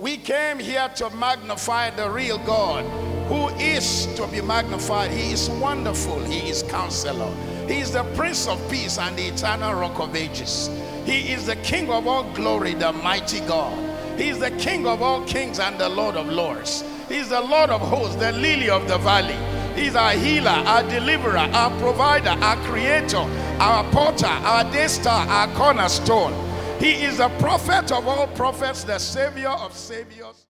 We came here to magnify the real God who is to be magnified. He is wonderful. He is counselor. He is the Prince of Peace and the eternal rock of ages. He is the King of all glory, the mighty God. He is the King of all kings and the Lord of lords. He is the Lord of hosts, the lily of the valley. He is our healer, our deliverer, our provider, our creator, our porter, our day star, our cornerstone. He is the prophet of all prophets, the savior of saviors.